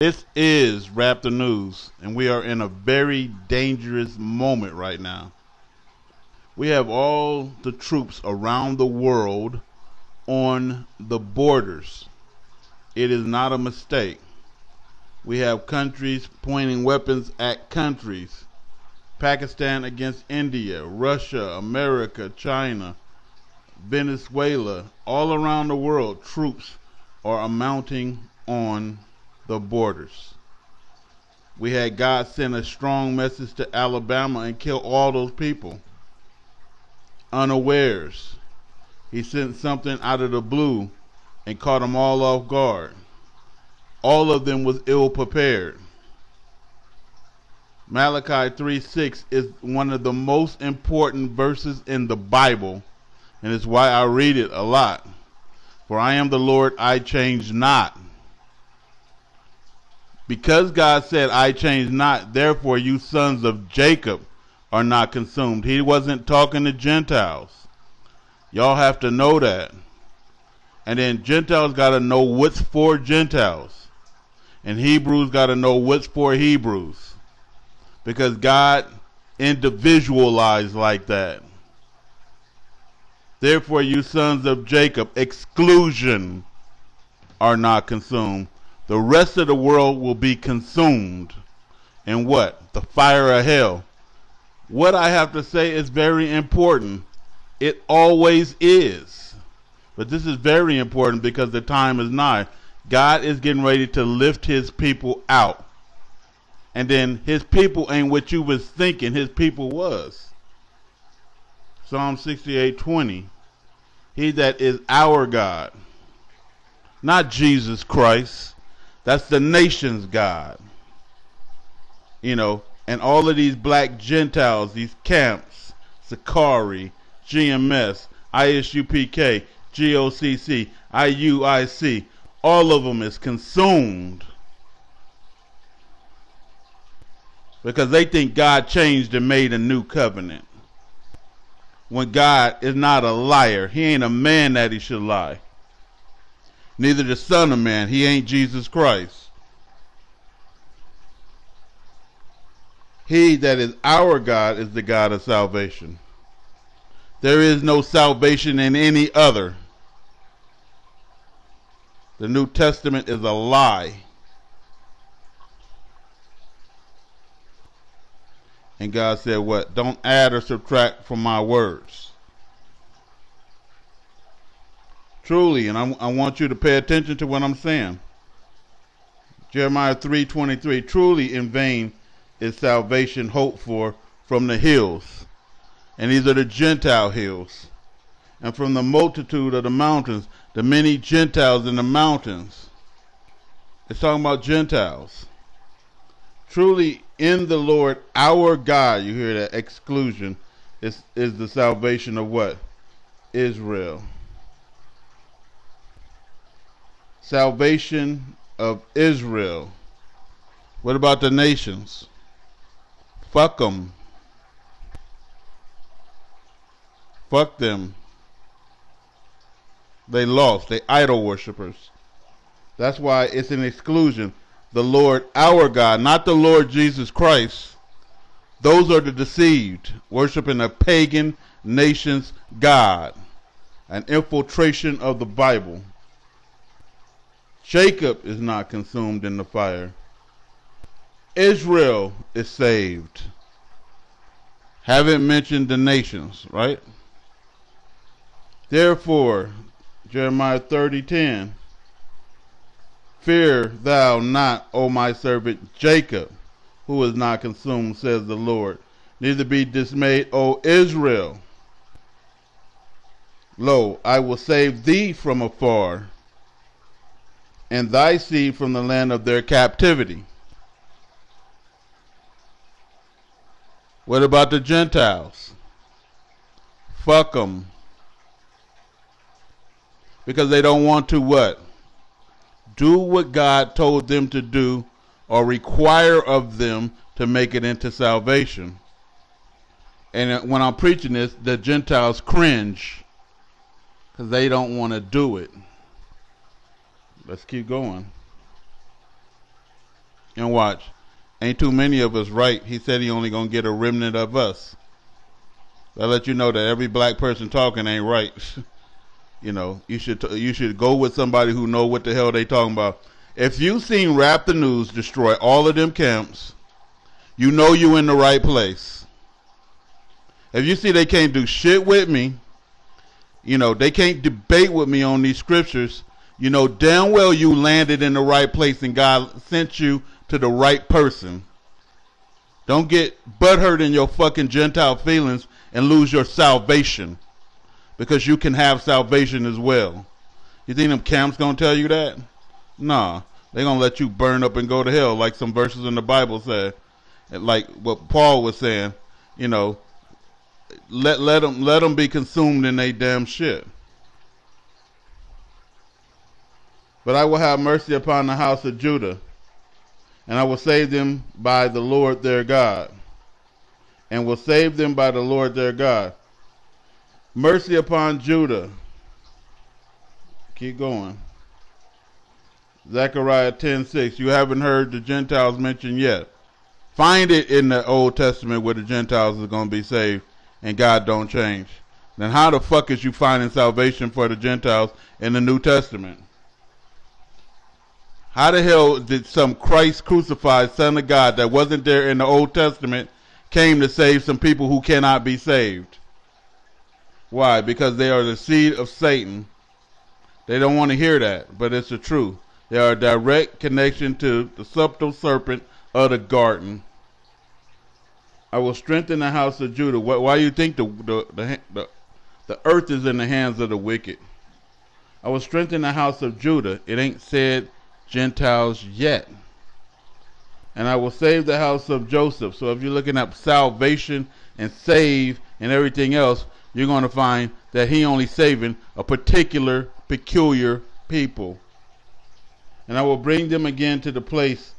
This is Rap the News, and we are in a very dangerous moment right now. We have all the troops around the world on the borders. It is not a mistake. We have countries pointing weapons at countries. Pakistan against India, Russia, America, China, Venezuela, all around the world, troops are mounting on the borders. We had God send a strong message to Alabama and kill all those people unawares. He sent something out of the blue and caught them all off guard. All of them was ill prepared. Malachi 3:6 is one of the most important verses in the Bible, and it's why I read it a lot. For I am the Lord, I change not. Because God said, I change not, therefore you sons of Jacob are not consumed. He wasn't talking to Gentiles. Y'all have to know that. And then Gentiles got to know what's for Gentiles. And Hebrews got to know what's for Hebrews. Because God individualized like that. Therefore, you sons of Jacob, exclusion, are not consumed. The rest of the world will be consumed in what? The fire of hell. What I have to say is very important. It always is. But this is very important because the time is nigh. God is getting ready to lift his people out. And then his people ain't what you was thinking his people was. Psalm 68:20. He that is our God, not Jesus Christ. That's the nation's God. You know, and all of these black Gentiles, these camps, Sicarii, GMS, ISUPK, GOCC, IUIC, all of them is consumed because they think God changed and made a new covenant. When God is not a liar, He ain't a man that He should lie neither the Son of Man. He ain't Jesus Christ. He that is our God is the God of salvation. There is no salvation in any other. The New Testament is a lie. And God said, What? Don't add or subtract from my words. Truly, and I, I want you to pay attention to what I'm saying. Jeremiah 3:23 Truly in vain is salvation hoped for from the hills. And these are the Gentile hills. And from the multitude of the mountains, the many Gentiles in the mountains. It's talking about Gentiles. Truly in the Lord our God, you hear that exclusion, is, is the salvation of what? Israel salvation of Israel. What about the nations? Fuck them. Fuck them. They lost. They idol worshippers. That's why it's an exclusion. The Lord our God, not the Lord Jesus Christ. Those are the deceived, worshiping a pagan nation's God. An infiltration of the Bible. Jacob is not consumed in the fire. Israel is saved. Haven't mentioned the nations, right? Therefore, Jeremiah 30:10 Fear thou not, O my servant Jacob, who is not consumed, says the Lord. Neither be dismayed, O Israel. Lo, I will save thee from afar and thy seed from the land of their captivity. What about the Gentiles? Fuck them. Because they don't want to what? Do what God told them to do or require of them to make it into salvation. And when I'm preaching this, the Gentiles cringe because they don't want to do it. Let's keep going. And watch. Ain't too many of us right. He said he only gonna get a remnant of us. I let you know that every black person talking ain't right. you know, you should you should go with somebody who know what the hell they talking about. If you seen Rap the News destroy all of them camps, you know you in the right place. If you see they can't do shit with me, you know, they can't debate with me on these scriptures, you know damn well you landed in the right place and God sent you to the right person. Don't get butthurt in your fucking Gentile feelings and lose your salvation. Because you can have salvation as well. You think them camps gonna tell you that? Nah. They gonna let you burn up and go to hell like some verses in the Bible said. Like what Paul was saying, you know, let let them let them be consumed in they damn shit. But I will have mercy upon the house of Judah, and I will save them by the Lord their God, and will save them by the Lord their God. Mercy upon Judah. Keep going. Zechariah 10:6. You haven't heard the Gentiles mentioned yet. Find it in the Old Testament where the Gentiles are going to be saved and God don't change. Then how the fuck is you finding salvation for the Gentiles in the New Testament? How the hell did some Christ crucified Son of God that wasn't there in the Old Testament came to save some people who cannot be saved? Why? Because they are the seed of Satan. They don't want to hear that, but it's the truth. They are a direct connection to the subtle serpent of the garden. I will strengthen the house of Judah. Why do you think the, the, the, the, the earth is in the hands of the wicked? I will strengthen the house of Judah. It ain't said Gentiles yet. And I will save the house of Joseph. So if you're looking at salvation and save and everything else, you're going to find that he only saving a particular, peculiar people. And I will bring them again to the place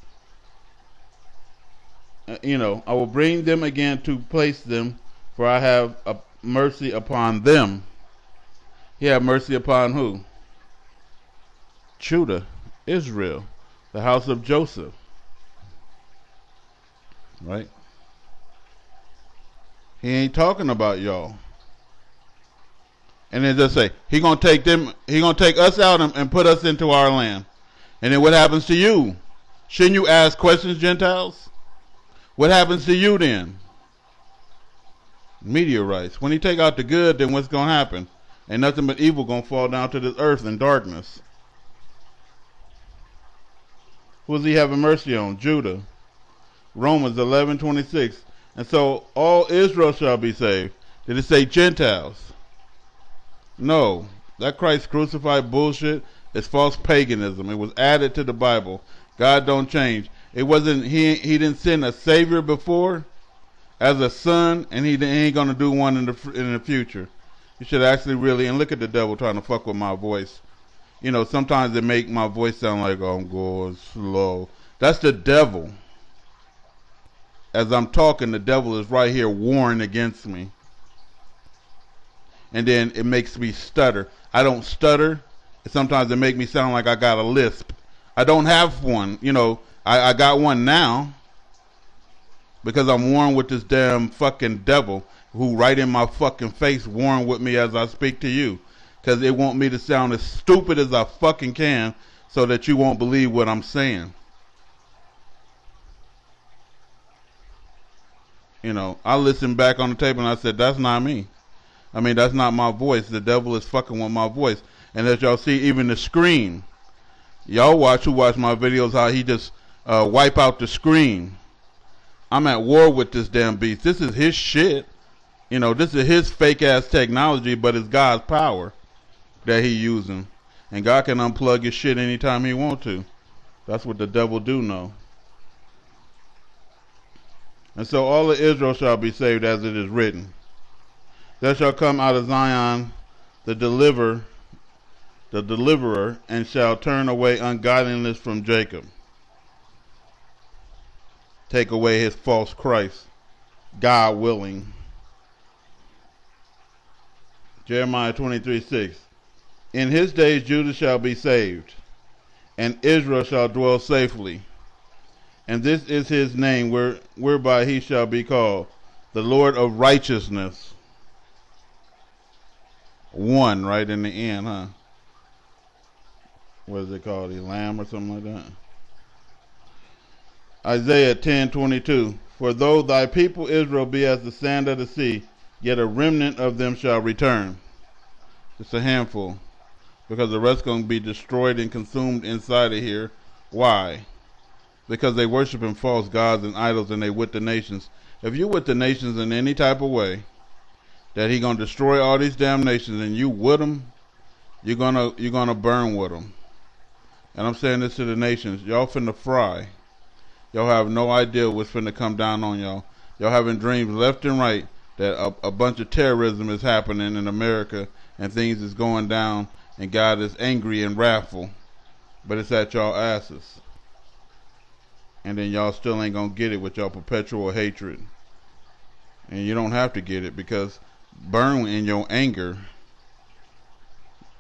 uh, you know, I will bring them again to place them, for I have mercy upon them. He had mercy upon who? Judah, Israel, the house of Joseph. Right? He ain't talking about y'all. And then just say, he gonna take them, he gonna take us out and, and put us into our land. And then what happens to you? Shouldn't you ask questions, Gentiles? What happens to you then? Meteorites. When he take out the good, then what's to happen? Ain't nothing but evil to fall down to this earth in darkness. Who's he having mercy on? Judah. Romans 11:26. And so all Israel shall be saved. Did it say Gentiles? No. That Christ crucified bullshit is false paganism. It was added to the Bible. God don't change. It wasn't he he didn't send a savior before as a son, and he, he ain't gonna do one in the in the future. You should actually really and look at the devil trying to fuck with my voice. You know, sometimes they make my voice sound like I'm going slow. That's the devil. As I'm talking, the devil is right here warring against me. And then it makes me stutter. I don't stutter. Sometimes it make me sound like I got a lisp. I don't have one. You know, I, I got one now because I'm warring with this damn fucking devil who right in my fucking face warring with me as I speak to you because it want me to sound as stupid as I fucking can so that you won't believe what I'm saying. You know, I listened back on the tape and I said, that's not me. I mean, that's not my voice. The devil is fucking with my voice. And as y'all see, even the screen, y'all watch who watch my videos, how he just uh, wipe out the screen. I'm at war with this damn beast. This is his shit. You know, this is his fake ass technology, but it's God's power that he using. And God can unplug his shit anytime he want to. That's what the devil do know. And so all of Israel shall be saved as it is written. There shall come out of Zion the deliverer, the deliverer, and shall turn away ungodliness from Jacob take away his false Christ, God willing. Jeremiah 23 6. In his days Judah shall be saved, and Israel shall dwell safely. And this is his name where, whereby he shall be called the Lord of righteousness. One right in the end, huh? What is it called? The lamb or something like that? Isaiah 10:22 For though thy people Israel be as the sand of the sea, yet a remnant of them shall return. It's a handful because the rest going to be destroyed and consumed inside of here. Why? Because they worshiping false gods and idols and they with the nations. If you with the nations in any type of way, that he going to destroy all these damn nations and you with them, you're going to you're going to burn with them. And I'm saying this to the nations, y'all finna fry. Y'all have no idea what's finna come down on y'all. Y'all having dreams left and right that a, a bunch of terrorism is happening in America and things is going down and God is angry and wrathful, but it's at y'all asses. And then y'all still ain't gonna get it with y'all perpetual hatred. And you don't have to get it because burn in your anger.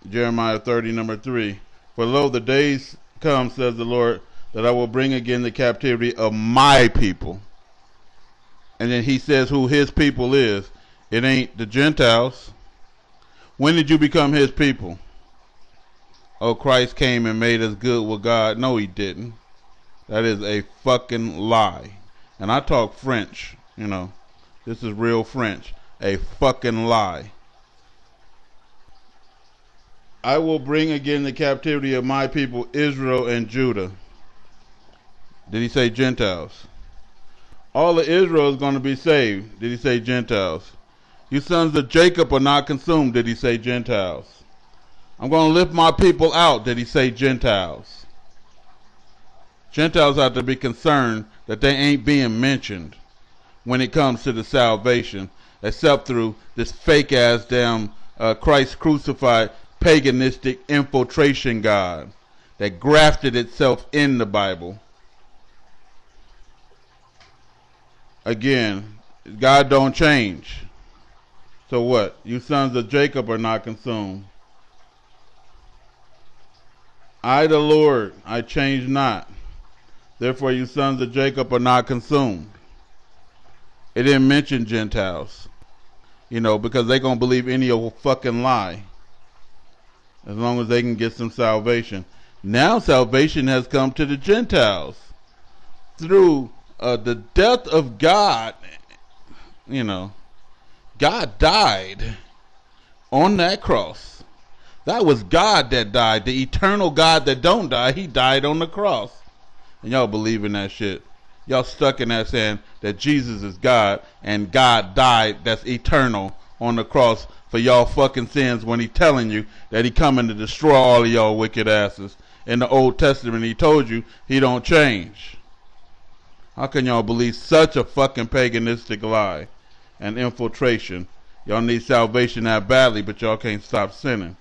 Jeremiah 30, number 3. For lo, the days come, says the Lord, that I will bring again the captivity of my people. And then he says who his people is. It ain't the Gentiles. When did you become his people? Oh, Christ came and made us good with God. No, he didn't. That is a fucking lie. And I talk French, you know. This is real French. A fucking lie. I will bring again the captivity of my people, Israel and Judah. Did he say Gentiles? All of Israel is going to be saved. Did he say Gentiles? You sons of Jacob are not consumed. Did he say Gentiles? I'm going to lift my people out. Did he say Gentiles? Gentiles have to be concerned that they ain't being mentioned when it comes to the salvation, except through this fake ass damn uh, Christ crucified paganistic infiltration God that grafted itself in the Bible. Again, God don't change. So what? You sons of Jacob are not consumed. I, the Lord, I change not. Therefore, you sons of Jacob are not consumed. It didn't mention Gentiles, you know, because they're going to believe any old fucking lie as long as they can get some salvation. Now, salvation has come to the Gentiles through uh, the death of God. You know, God died on that cross. That was God that died. The eternal God that don't die, he died on the cross. And y'all believe in that shit. Y'all stuck in that saying that Jesus is God and God died that's eternal on the cross for y'all fucking sins when he telling you that he coming to destroy all of y'all wicked asses. In the Old Testament he told you he don't change. How can y'all believe such a fucking paganistic lie? and infiltration. Y'all need salvation that badly, but y'all can't stop sinning.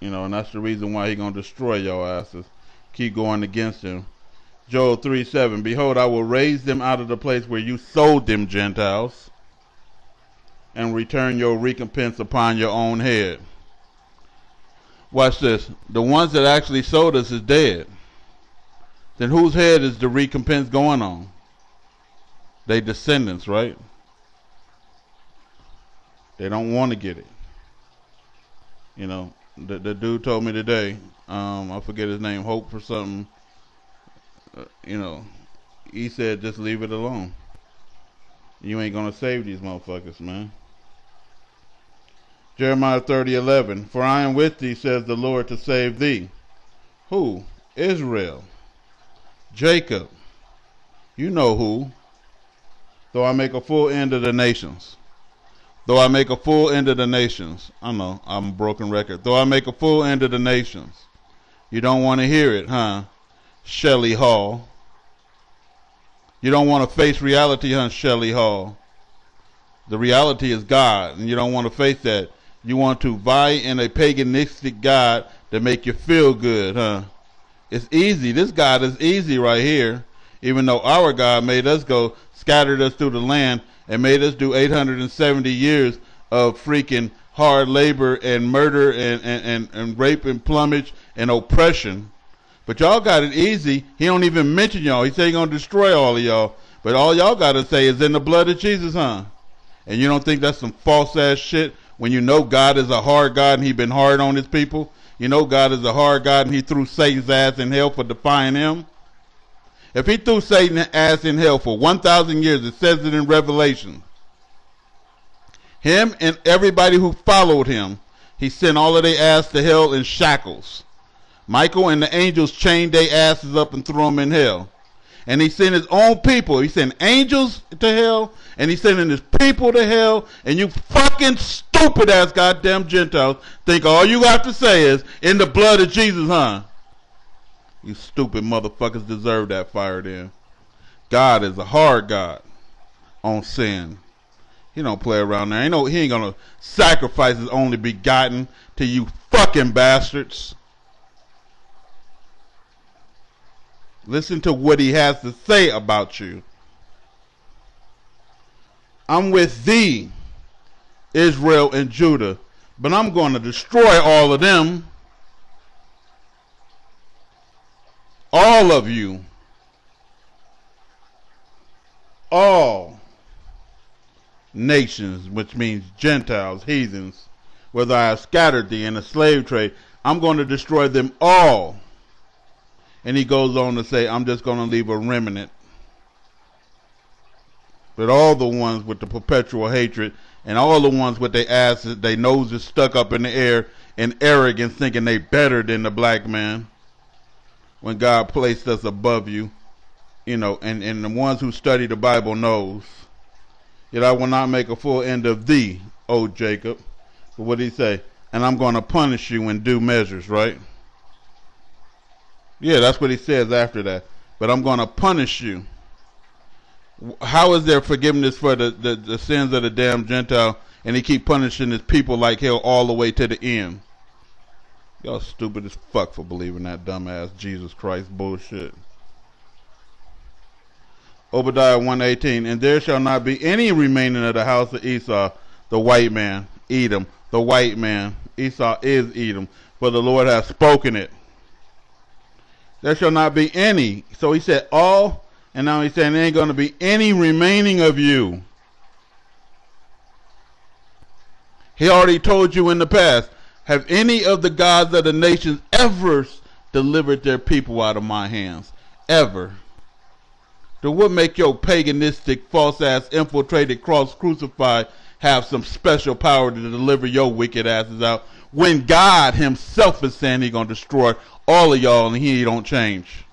You know, and that's the reason why he gonna destroy y'all asses. Keep going against him. Joel 3 7 Behold, I will raise them out of the place where you sold them, Gentiles, and return your recompense upon your own head. Watch this. The ones that actually sold us is dead. Then whose head is the recompense going on? They descendants, right? They don't want to get it. You know, the, the dude told me today, um, I forget his name, Hope for something. Uh, you know, he said just leave it alone. You ain't gonna save these motherfuckers, man. Jeremiah 30, 11. For I am with thee, says the Lord, to save thee. Who? Israel. Jacob. You know who. Though I make a full end of the nations. Though I make a full end of the nations. I know, I'm a broken record. Though I make a full end of the nations. You don't want to hear it, huh? Shelley Hall. You don't want to face reality, huh, Shelley Hall? The reality is God, and you don't want to face that. You want to vie in a paganistic God to make you feel good, huh? It's easy. This God is easy right here. Even though our God made us go, scattered us through the land, and made us do 870 years of freaking hard labor and murder and, and, and, and rape and plumage and oppression But y'all got it easy. He don't even mention y'all. He say he gonna destroy all of y'all. But all y'all gotta say is in the blood of Jesus, huh? And you don't think that's some false ass shit when you know God is a hard God and he been hard on his people? You know God is a hard God and he threw Satan's ass in hell for defying him? If he threw Satan's ass in hell for 1,000 years, it says it in Revelation. Him and everybody who followed him, he sent all of their ass to hell in shackles. Michael and the angels chained their asses up and threw them in hell. And he sent his own people. He sent angels to hell, and he's sending his people to hell. And you fucking stupid ass goddamn Gentiles think all you got to say is in the blood of Jesus, huh? You stupid motherfuckers deserve that fire then. God is a hard God on sin. He don't play around there. Ain't no, he ain't gonna sacrifice his only begotten to you fucking bastards. Listen to what he has to say about you. I'm with thee, Israel and Judah, but I'm going to destroy all of them. All of you. All nations, which means Gentiles, heathens, whether I have scattered thee in the slave trade, I'm going to destroy them all. And he goes on to say, I'm just going to leave a remnant. But all the ones with the perpetual hatred and all the ones with their asses, their noses stuck up in the air and arrogance, thinking they better than the black man. When God placed us above you, you know, and, and the ones who study the Bible knows. Yet I will not make a full end of thee, O Jacob. But what did he say? And I'm going to punish you in due measures, right? Yeah, that's what he says after that. But I'm going to punish you. How is there forgiveness for the, the, the sins of the damn Gentile and he keep punishing his people like hell all the way to the end? Y'all stupid as fuck for believing that dumbass Jesus Christ bullshit. Obadiah 118, and there shall not be any remaining of the house of Esau, the white man, Edom, the white man. Esau is Edom, for the Lord has spoken it there shall not be any. So he said all, and now he's saying there ain't going to be any remaining of you. He already told you in the past, have any of the gods of the nations ever delivered their people out of my hands? Ever. Then what make your paganistic, false ass, infiltrated, cross crucified have some special power to deliver your wicked asses out when God himself is saying he's going to destroy all of y'all and he don't change.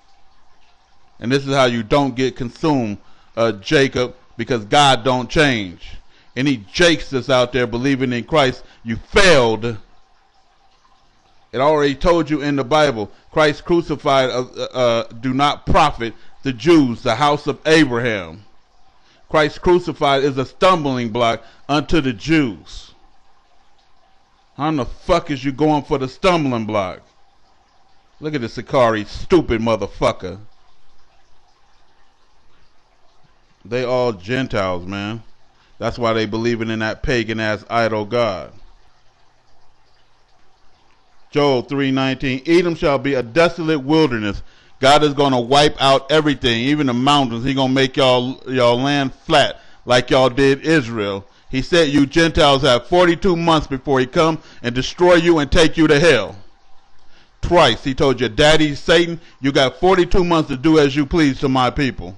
And this is how you don't get consumed, uh, Jacob, because God don't change. Any Jakes that's out there believing in Christ, you failed. It already told you in the Bible, Christ crucified uh, uh, do not profit the Jews, the house of Abraham. Christ crucified is a stumbling block unto the Jews. How in the fuck is you going for the stumbling block? Look at the Sicarii, stupid motherfucker. They all Gentiles, man. That's why they believing in that pagan ass idol God. Joel 3:19 Edom shall be a desolate wilderness. God is going to wipe out everything, even the mountains. He's going to make y'all y'all land flat like y'all did Israel. He said you Gentiles have 42 months before he come and destroy you and take you to hell twice. He told your daddy, Satan, you got 42 months to do as you please to my people.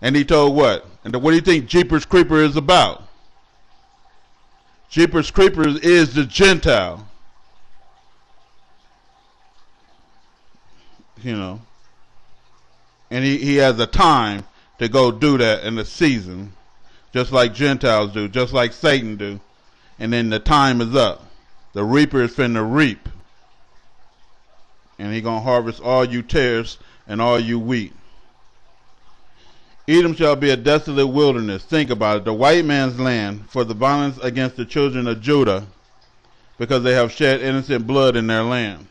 And he told what? And what do you think Jeepers Creeper is about? Jeepers Creeper is the Gentile. You know. And he, he has a time to go do that in the season. Just like Gentiles do, just like Satan do. And then the time is up. The reaper is finna reap and he gonna harvest all you tares and all you wheat. Edom shall be a desolate wilderness. Think about it. The white man's land for the violence against the children of Judah because they have shed innocent blood in their land.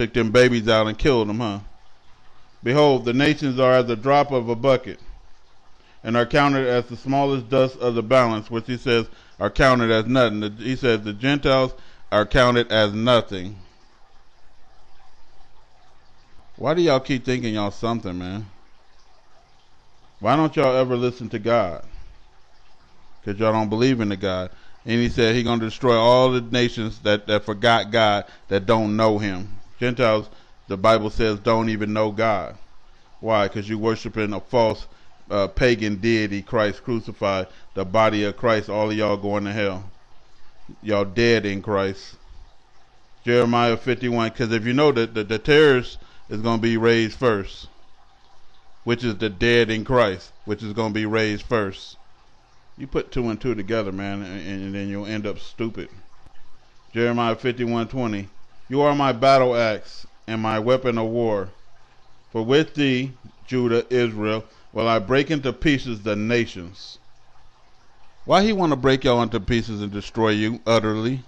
Took them babies out and killed them, huh? Behold, the nations are as a drop of a bucket and are counted as the smallest dust of the balance, which he says are counted as nothing. He says the Gentiles are counted as nothing. Why do y'all keep thinking y'all something, man? Why don't y'all ever listen to God? Because y'all don't believe in the God. And he said he going to destroy all the nations that, that forgot God, that don't know him. Gentiles, the Bible says, don't even know God. Why? Because you're worshiping a false uh, pagan deity, Christ crucified, the body of Christ. All of y'all going to hell. Y'all dead in Christ. Jeremiah 51. Because if you know that the, the terrorist is going to be raised first, which is the dead in Christ, which is going to be raised first. You put two and two together, man, and, and then you'll end up stupid. Jeremiah 51:20. You are my battle axe and my weapon of war. For with thee, Judah, Israel, will I break into pieces the nations. Why he want to break y'all into pieces and destroy you utterly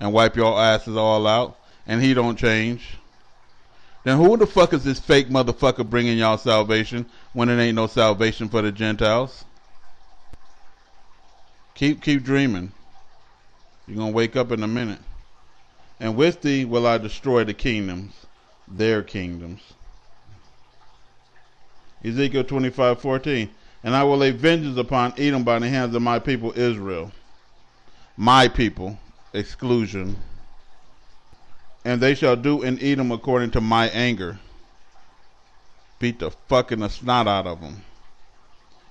and wipe y'all asses all out and he don't change? Then who the fuck is this fake motherfucker bringing y'all salvation when it ain't no salvation for the Gentiles? Keep keep dreaming. You're gonna wake up in a minute. And with thee will I destroy the kingdoms, their kingdoms. Ezekiel 25, 14. And I will lay vengeance upon Edom by the hands of my people Israel. My people, exclusion. And they shall do in Edom according to my anger. Beat the fucking the snot out of them.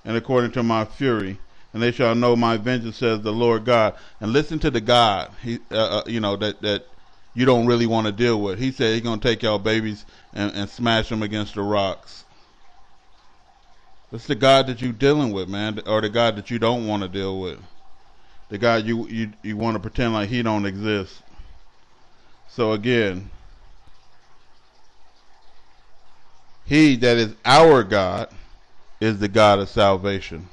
And according to my fury and they shall know my vengeance, says the Lord God. And listen to the God, he, uh, uh, you know that that you don't really want to deal with. He said he's gonna take y'all babies and, and smash them against the rocks. That's the God that you're dealing with, man, or the God that you don't want to deal with. The God you you you want to pretend like He don't exist. So again, He that is our God is the God of salvation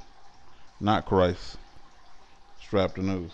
not Christ. Strap the news.